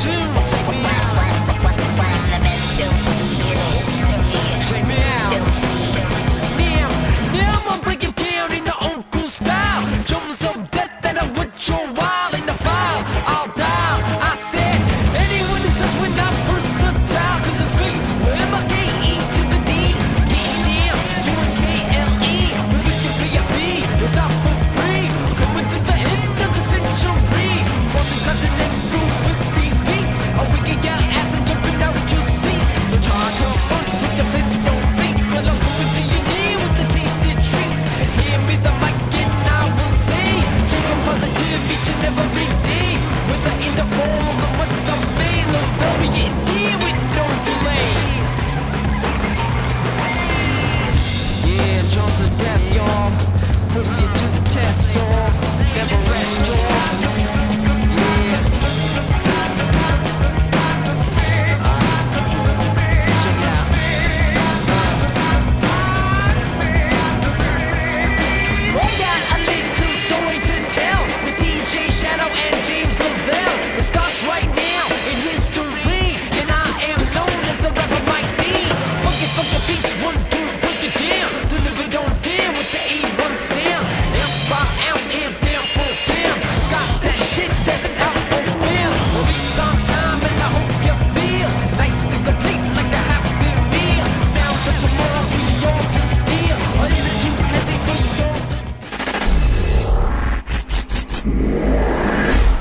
Two. beats one two, put it down. Delivered on down with the E1 sound. Ounce by ounce and pound for pound. Got that shit that's out on bounds. Release on time and I hope you feel nice and complete like a happy meal. Sounds like tomorrow for you all to steal. Or is it too heavy for you all to?